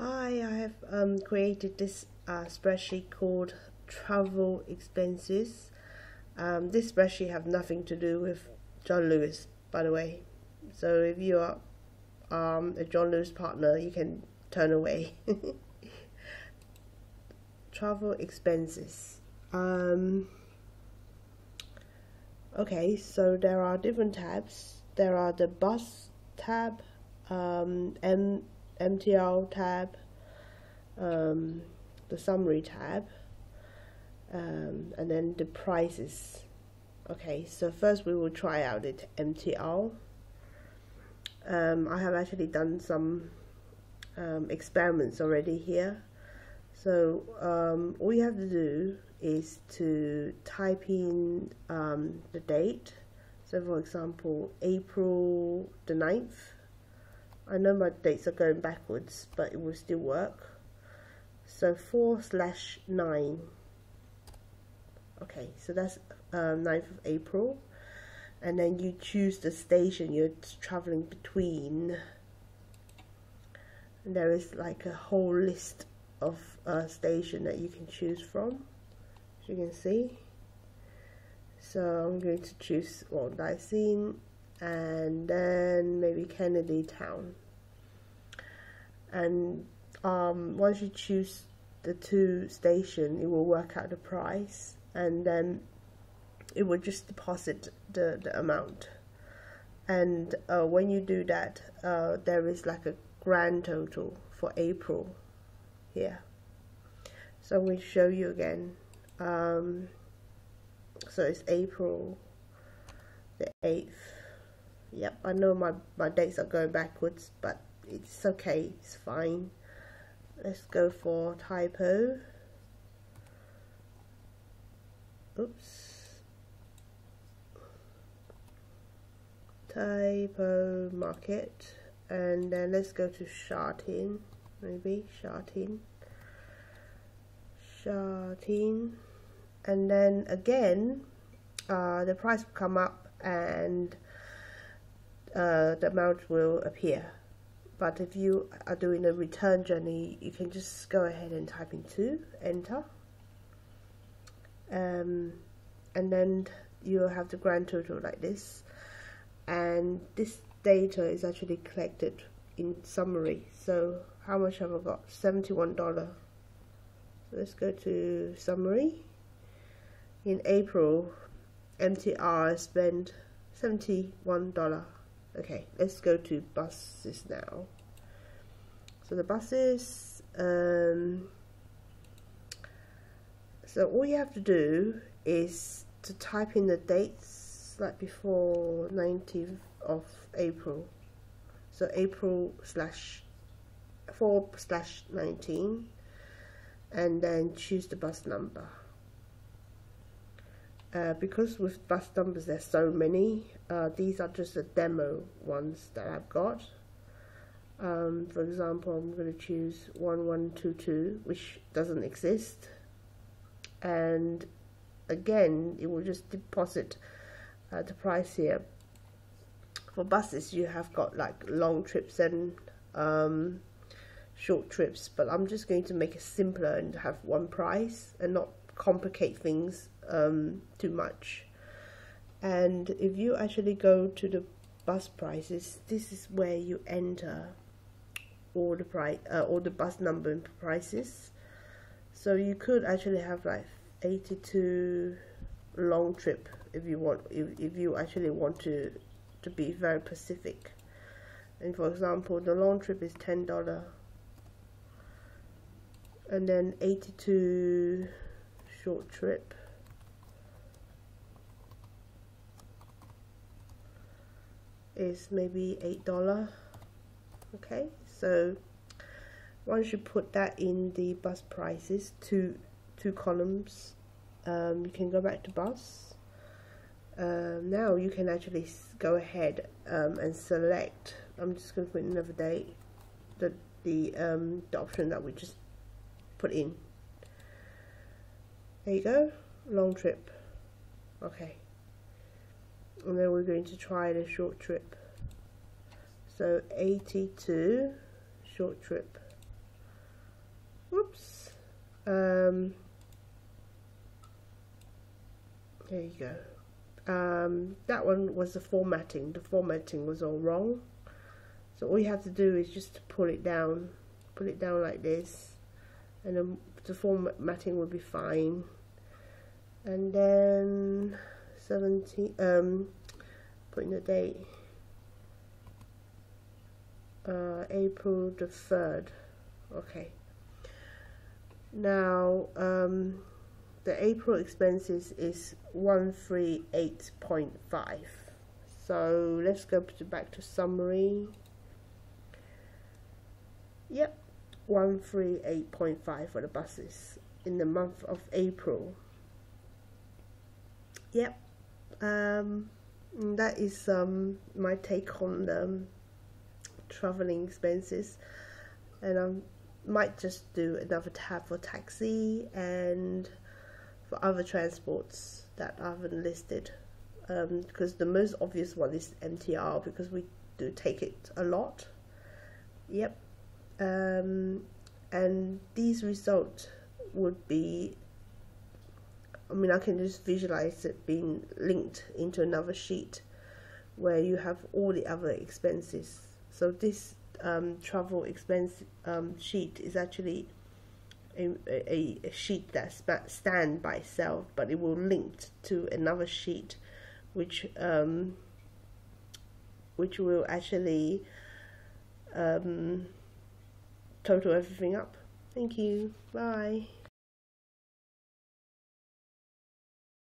Hi, I have um, created this uh, spreadsheet called travel expenses. Um, this spreadsheet have nothing to do with John Lewis, by the way. So if you are um, a John Lewis partner, you can turn away. travel expenses. Um, okay, so there are different tabs. There are the bus tab, um, M MTR tab, um, the summary tab, um, and then the prices. Okay, so first we will try out the MTR. Um, I have actually done some um, experiments already here. So um, all you have to do is to type in um, the date. So for example, April the 9th I know my dates are going backwards, but it will still work. So 4 slash 9. Okay, so that's um, 9th of April. And then you choose the station you're traveling between. And there is like a whole list of uh, station that you can choose from, as you can see. So I'm going to choose well, Daisy and then maybe Kennedy Town. And um, once you choose the two station, it will work out the price, and then it will just deposit the, the amount. And uh, when you do that, uh, there is like a grand total for April here. So I'm going to show you again. Um, so it's April the 8th Yep, I know my, my dates are going backwards, but it's okay, it's fine. Let's go for Tai Po. Oops. Typo market. And then let's go to Shatin, maybe, Shatin. Shatin. And then again, uh, the price will come up and uh, the amount will appear. But if you are doing a return journey, you can just go ahead and type in 2, enter. Um, and then you'll have the grand total like this. And this data is actually collected in summary. So how much have I got? $71. So let's go to summary. In April, MTR spent $71 okay let's go to buses now. So the buses um, so all you have to do is to type in the dates like before 19th of April. So April slash 4 slash 19 and then choose the bus number uh, because with bus numbers there's so many uh, these are just the demo ones that I've got. Um, for example I'm going to choose 1122 which doesn't exist. And again it will just deposit uh, the price here. For buses you have got like long trips and um, short trips but I'm just going to make it simpler and have one price and not complicate things um, too much. And if you actually go to the bus prices, this is where you enter all the price, uh, all the bus number prices. So you could actually have like 82 long trip if you want, if, if you actually want to to be very specific. And for example, the long trip is ten dollar, and then 82 short trip is maybe eight dollar. Okay so once you put that in the bus prices two two columns um, you can go back to bus. Um, now you can actually go ahead um, and select I'm just going to put another date the the, um, the option that we just put in. There you go long trip. Okay and then we're going to try the short trip so 82 short trip Whoops. Um, there you go. Um, that one was the formatting. The formatting was all wrong. So all you have to do is just to pull it down, pull it down like this, and then the formatting will be fine. And then 17, um, putting the date, uh, April the 3rd. Okay. Now, um, the April expenses is 138.5. So let's go back to summary. Yep, 138.5 for the buses in the month of April. Yep, um, that is um, my take on the traveling expenses, and I might just do another tab for taxi and for other transports that I haven't listed. Um, because the most obvious one is MTR because we do take it a lot. Yep um, and these results would be I mean I can just visualize it being linked into another sheet where you have all the other expenses so this um, travel expense um, sheet is actually a, a, a sheet that stand by itself but it will link to another sheet which um, which will actually um, total everything up. Thank you. Bye.